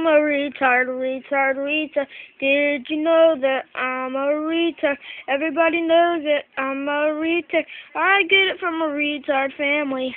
I'm a retard, retard, retard. Did you know that I'm a retard? Everybody knows it. I'm a retard. I get it from a retard family.